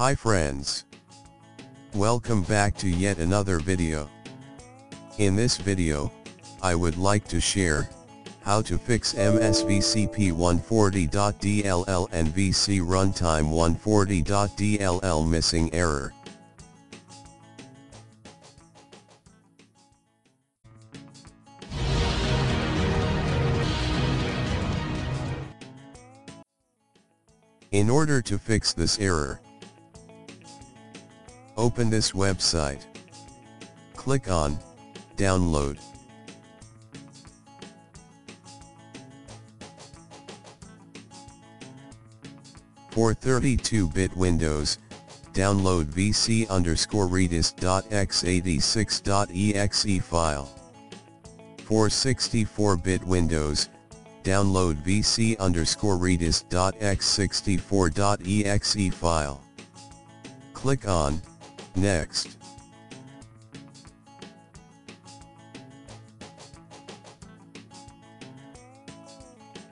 Hi friends. Welcome back to yet another video. In this video, I would like to share, how to fix MSVCP 140.dll and VC runtime 140.dll missing error. In order to fix this error, open this website. Click on, Download. For 32-bit Windows, download vc underscore redist.x86.exe file. For 64-bit Windows, download vc underscore redist.x64.exe file. Click on, Next.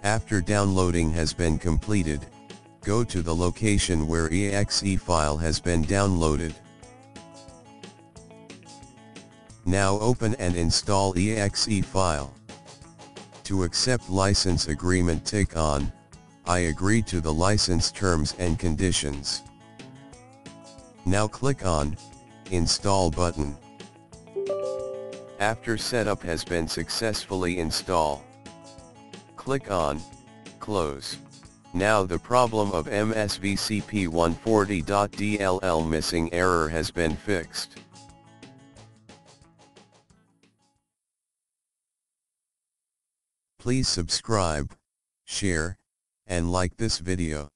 After downloading has been completed, go to the location where exe file has been downloaded. Now open and install exe file. To accept license agreement tick on, I agree to the license terms and conditions. Now click on, Install button. After setup has been successfully installed, click on, Close. Now the problem of MSVCP 140.dll missing error has been fixed. Please subscribe, share, and like this video.